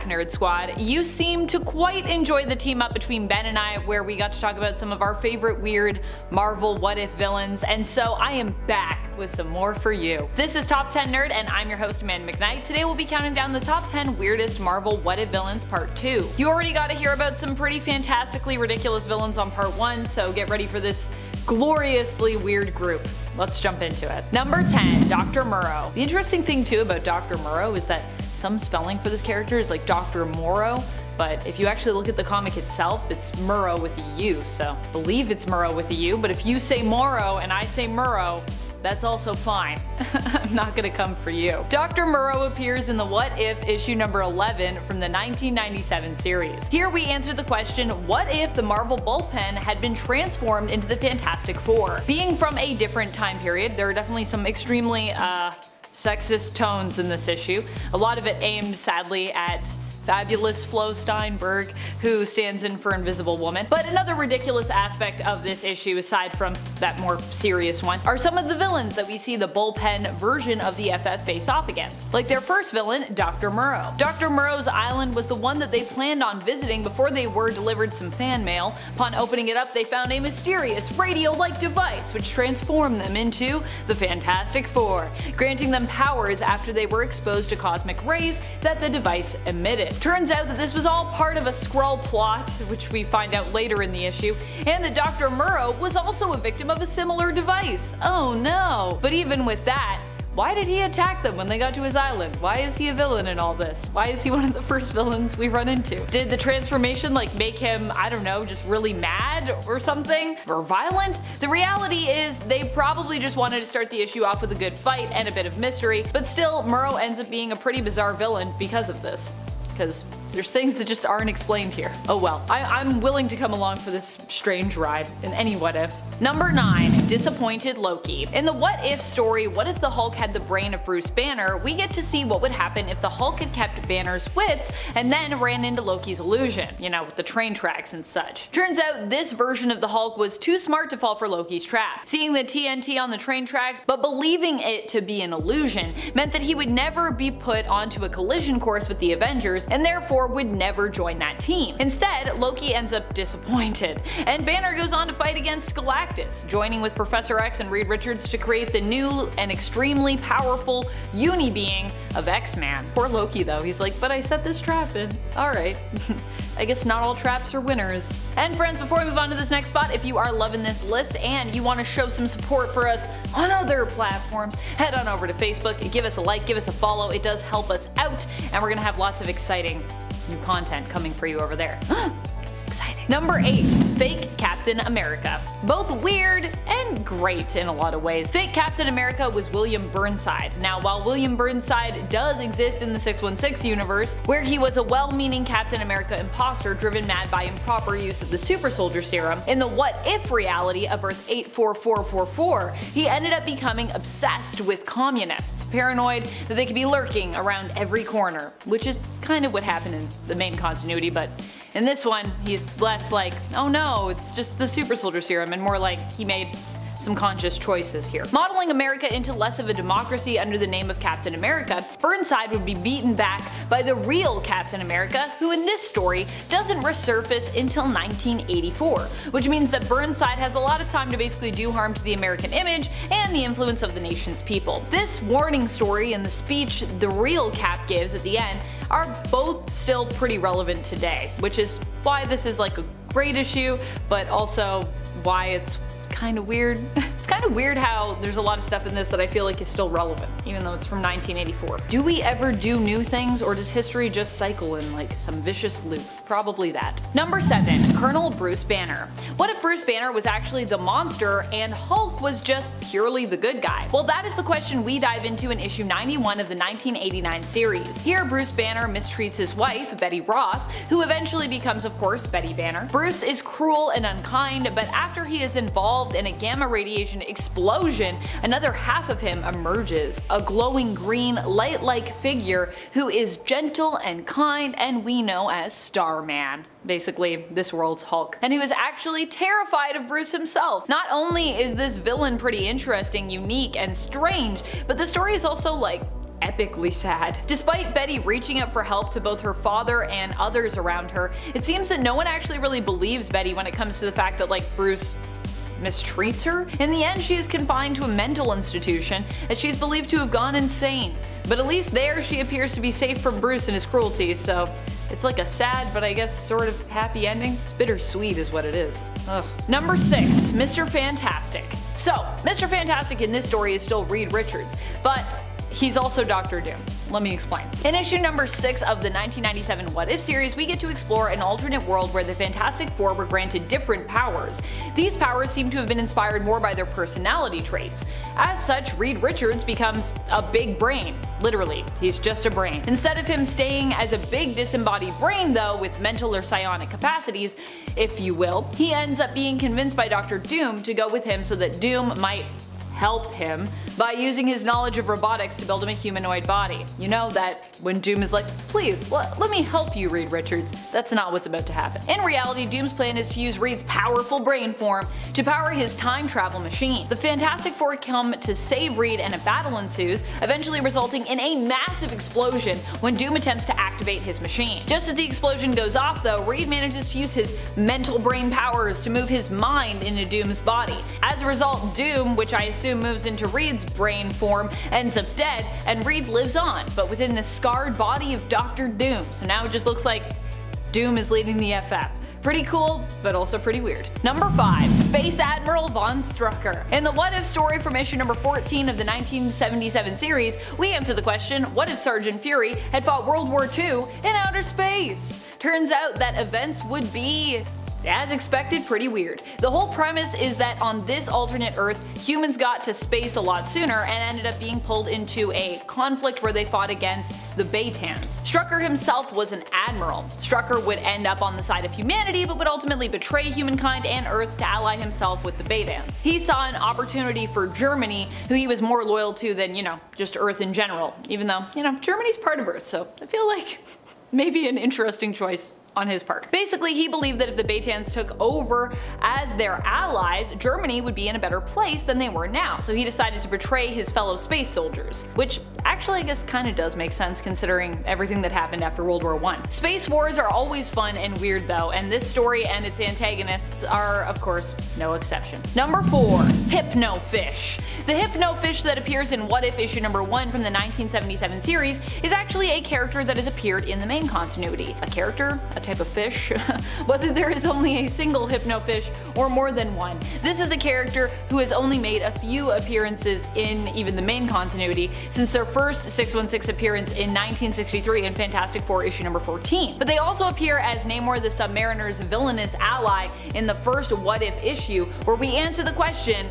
Nerd Squad. You seem to quite enjoy the team up between Ben and I, where we got to talk about some of our favorite weird Marvel what if villains, and so I am back with some more for you. This is Top 10 Nerd, and I'm your host, Amanda McKnight. Today we'll be counting down the top 10 weirdest Marvel what if villains part 2. You already got to hear about some pretty fantastically ridiculous villains on part 1, so get ready for this gloriously weird group. Let's jump into it. Number 10, Dr. Murrow. The interesting thing too about Dr. Murrow is that some spelling for this character is like Dr. Morrow, but if you actually look at the comic itself, it's Murrow with a U, so believe it's Murrow with a U, but if you say Morrow and I say Murrow, that's also fine. I'm not gonna come for you. Dr. Murrow appears in the What If issue number 11 from the 1997 series. Here we answer the question, what if the Marvel bullpen had been transformed into the Fantastic Four? Being from a different time period, there are definitely some extremely, uh, sexist tones in this issue. A lot of it aimed sadly at fabulous Flo Steinberg, who stands in for Invisible Woman. But another ridiculous aspect of this issue, aside from that more serious one, are some of the villains that we see the bullpen version of the FF face off against. Like their first villain, Dr. Murrow. Dr. Murrow's island was the one that they planned on visiting before they were delivered some fan mail. Upon opening it up, they found a mysterious radio-like device which transformed them into the Fantastic Four, granting them powers after they were exposed to cosmic rays that the device emitted. Turns out that this was all part of a Skrull plot, which we find out later in the issue, and that Dr. Murrow was also a victim of a similar device. Oh no. But even with that, why did he attack them when they got to his island? Why is he a villain in all this? Why is he one of the first villains we run into? Did the transformation like make him, I don't know, just really mad or something? Or violent? The reality is they probably just wanted to start the issue off with a good fight and a bit of mystery, but still Murrow ends up being a pretty bizarre villain because of this because there's things that just aren't explained here. Oh well, I am willing to come along for this strange ride in any what if. Number 9. Disappointed Loki. In the What If story, What If the Hulk had the brain of Bruce Banner, we get to see what would happen if the Hulk had kept Banner's wits and then ran into Loki's illusion, you know, with the train tracks and such. Turns out this version of the Hulk was too smart to fall for Loki's trap. Seeing the TNT on the train tracks, but believing it to be an illusion, meant that he would never be put onto a collision course with the Avengers and therefore would never join that team. Instead, Loki ends up disappointed, and Banner goes on to fight against Galactus Galactus, joining with Professor X and Reed Richards to create the new and extremely powerful uni-being of X-Man. Poor Loki though, he's like, but I set this trap in. Alright. I guess not all traps are winners. And friends, before we move on to this next spot, if you are loving this list and you want to show some support for us on other platforms, head on over to Facebook, give us a like, give us a follow, it does help us out, and we're gonna have lots of exciting new content coming for you over there. Exciting. Number 8. Fake Captain America. Both weird and great in a lot of ways. Fake Captain America was William Burnside. Now while William Burnside does exist in the 616 universe, where he was a well-meaning Captain America imposter driven mad by improper use of the super soldier serum, in the what if reality of Earth 84444, he ended up becoming obsessed with communists, paranoid that they could be lurking around every corner, which is kind of what happened in the main continuity, but in this one, he's less like, oh no, it's just the super soldier serum, and more like he made some conscious choices here. Modeling America into less of a democracy under the name of Captain America, Burnside would be beaten back by the real Captain America, who in this story doesn't resurface until 1984, which means that Burnside has a lot of time to basically do harm to the American image and the influence of the nation's people. This warning story and the speech the real Cap gives at the end are both still pretty relevant today, which is why this is like a great issue, but also why it's kind of weird. it's kind of weird how there's a lot of stuff in this that I feel like is still relevant, even though it's from 1984. Do we ever do new things or does history just cycle in like some vicious loop? Probably that. Number 7. Colonel Bruce Banner. What if Bruce Banner was actually the monster and Hulk was just purely the good guy? Well that is the question we dive into in issue 91 of the 1989 series. Here Bruce Banner mistreats his wife, Betty Ross, who eventually becomes of course Betty Banner. Bruce is cruel and unkind, but after he is involved involved in a gamma radiation explosion, another half of him emerges, a glowing green, light-like figure who is gentle and kind and we know as Starman basically this world's Hulk, and he was actually terrified of Bruce himself. Not only is this villain pretty interesting, unique, and strange, but the story is also like epically sad. Despite Betty reaching out for help to both her father and others around her, it seems that no one actually really believes Betty when it comes to the fact that like Bruce mistreats her. In the end, she is confined to a mental institution as she's believed to have gone insane. But at least there she appears to be safe from Bruce and his cruelty, so it's like a sad but I guess sort of happy ending. It's bittersweet is what it is. Ugh. Number 6. Mr. Fantastic. So, Mr. Fantastic in this story is still Reed Richards, but He's also Doctor Doom. Let me explain. In issue number 6 of the 1997 What If series, we get to explore an alternate world where the Fantastic Four were granted different powers. These powers seem to have been inspired more by their personality traits. As such, Reed Richards becomes a big brain. Literally, he's just a brain. Instead of him staying as a big disembodied brain though, with mental or psionic capacities, if you will, he ends up being convinced by Doctor Doom to go with him so that Doom might help him by using his knowledge of robotics to build him a humanoid body. You know that when Doom is like, please, let me help you Reed Richards, that's not what's about to happen. In reality, Doom's plan is to use Reed's powerful brain form to power his time travel machine. The Fantastic Four come to save Reed and a battle ensues, eventually resulting in a massive explosion when Doom attempts to activate his machine. Just as the explosion goes off though, Reed manages to use his mental brain powers to move his mind into Doom's body. As a result, Doom, which I assume moves into Reed's brain form, ends up dead, and Reed lives on, but within the scarred body of Doctor Doom. So now it just looks like Doom is leading the FF. Pretty cool, but also pretty weird. Number 5. Space Admiral Von Strucker. In the What If story from issue number 14 of the 1977 series, we answer the question, what if Sergeant Fury had fought World War II in outer space? Turns out that events would be as expected, pretty weird. The whole premise is that on this alternate Earth, humans got to space a lot sooner and ended up being pulled into a conflict where they fought against the Baytans. Strucker himself was an admiral. Strucker would end up on the side of humanity but would ultimately betray humankind and Earth to ally himself with the Baytans. He saw an opportunity for Germany, who he was more loyal to than, you know, just Earth in general, even though, you know, Germany's part of Earth, so I feel like maybe an interesting choice on his part. Basically, he believed that if the Batans took over as their allies, Germany would be in a better place than they were now, so he decided to betray his fellow space soldiers. Which actually I guess kinda does make sense considering everything that happened after World War I. Space wars are always fun and weird though, and this story and its antagonists are, of course, no exception. Number 4. Hypnofish. The Hypnofish that appears in What If issue number 1 from the 1977 series is actually a character that has appeared in the main continuity. A character? A type of fish? Whether there is only a single Hypnofish or more than one. This is a character who has only made a few appearances in even the main continuity since their first 616 appearance in 1963 in Fantastic Four issue number 14. But they also appear as Namor the Submariner's villainous ally in the first What If issue where we answer the question,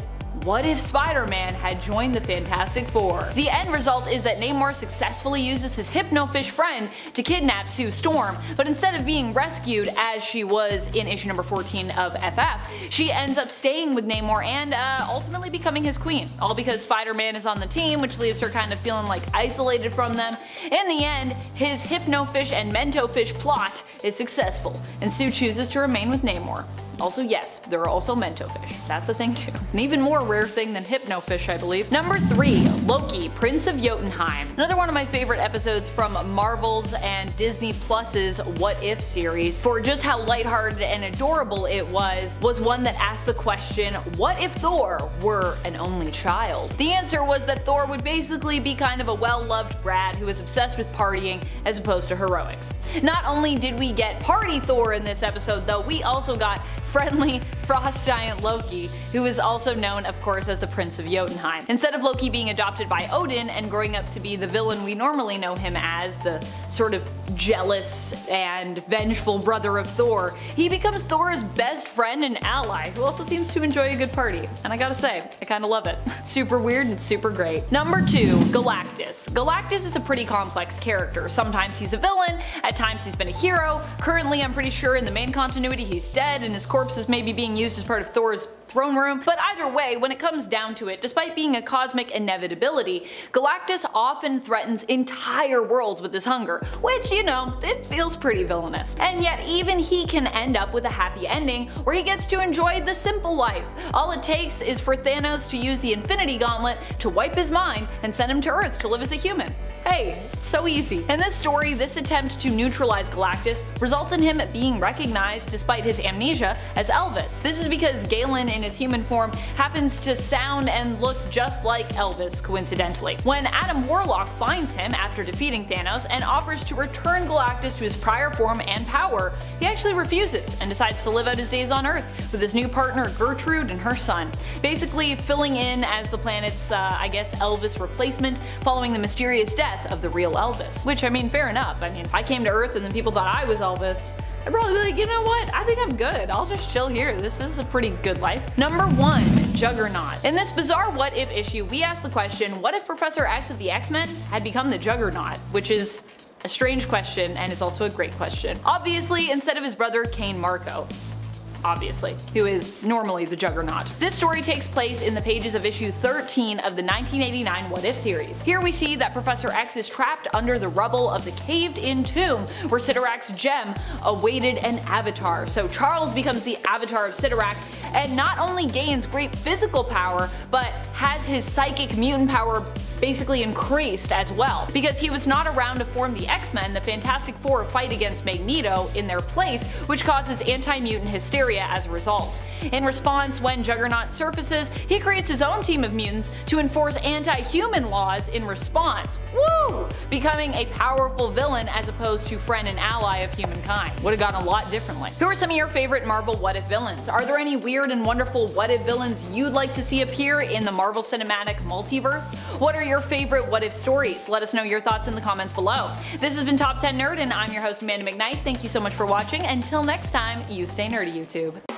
what if Spider-Man had joined the Fantastic Four? The end result is that Namor successfully uses his Hypnofish friend to kidnap Sue Storm, but instead of being rescued as she was in issue number 14 of FF, she ends up staying with Namor and uh, ultimately becoming his queen, all because Spider-Man is on the team, which leaves her kind of feeling like isolated from them. In the end, his Hypnofish and Mentofish plot is successful, and Sue chooses to remain with Namor. Also yes, there are also mento fish. That's a thing too. An even more rare thing than hypnofish I believe. Number 3. Loki, Prince of Jotunheim. Another one of my favorite episodes from Marvel's and Disney Plus's What If series for just how lighthearted and adorable it was, was one that asked the question, what if Thor were an only child? The answer was that Thor would basically be kind of a well-loved brat who was obsessed with partying as opposed to heroics. Not only did we get Party Thor in this episode though, we also got friendly frost giant Loki, who is also known of course as the Prince of Jotunheim. Instead of Loki being adopted by Odin and growing up to be the villain we normally know him as, the sort of jealous and vengeful brother of Thor, he becomes Thor's best friend and ally, who also seems to enjoy a good party. And I gotta say, I kinda love it. super weird and super great. Number 2. Galactus. Galactus is a pretty complex character. Sometimes he's a villain, at times he's been a hero, currently I'm pretty sure in the main continuity he's dead and his corpse is maybe being used as part of Thor's throne room, but either way, when it comes down to it, despite being a cosmic inevitability, Galactus often threatens entire worlds with his hunger, which, you know, it feels pretty villainous. And yet even he can end up with a happy ending where he gets to enjoy the simple life. All it takes is for Thanos to use the Infinity Gauntlet to wipe his mind and send him to Earth to live as a human. Hey, so easy. In this story, this attempt to neutralize Galactus results in him being recognized, despite his amnesia, as Elvis. This is because Galan in his human form happens to sound and look just like Elvis, coincidentally. When Adam Warlock finds him after defeating Thanos and offers to return Galactus to his prior form and power, he actually refuses and decides to live out his days on Earth with his new partner Gertrude and her son, basically filling in as the planet's, uh, I guess, Elvis replacement following the mysterious death of the real Elvis. Which, I mean, fair enough. I mean, if I came to Earth and then people thought I was Elvis, I'd probably be like, you know what, I think I'm good. I'll just chill here. This is a pretty good life. Number 1. Juggernaut. In this bizarre what if issue, we ask the question, what if Professor X of the X-Men had become the Juggernaut? Which is a strange question and is also a great question. Obviously, instead of his brother Cain Marko obviously, who is normally the Juggernaut. This story takes place in the pages of issue 13 of the 1989 What If series. Here we see that Professor X is trapped under the rubble of the caved-in tomb where Cyttorak's gem awaited an avatar. So Charles becomes the avatar of Cyttorak and not only gains great physical power, but has his psychic mutant power basically increased as well. Because he was not around to form the X-Men, the Fantastic Four fight against Magneto in their place, which causes anti-mutant hysteria as a result. In response, when Juggernaut surfaces, he creates his own team of mutants to enforce anti-human laws in response. Woo! Becoming a powerful villain as opposed to friend and ally of humankind. Would have gone a lot differently. Who are some of your favorite Marvel What If villains? Are there any weird and wonderful What If villains you'd like to see appear in the Marvel Cinematic Multiverse? What are your favorite what if stories? Let us know your thoughts in the comments below. This has been Top 10 Nerd and I'm your host Amanda McKnight. Thank you so much for watching. Until next time, you stay nerdy YouTube.